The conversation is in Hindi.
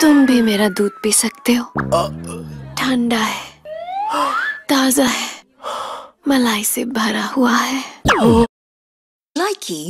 तुम भी मेरा दूध पी सकते हो। ठंडा है, ताज़ा है, मलाई से भरा हुआ है। लाइकी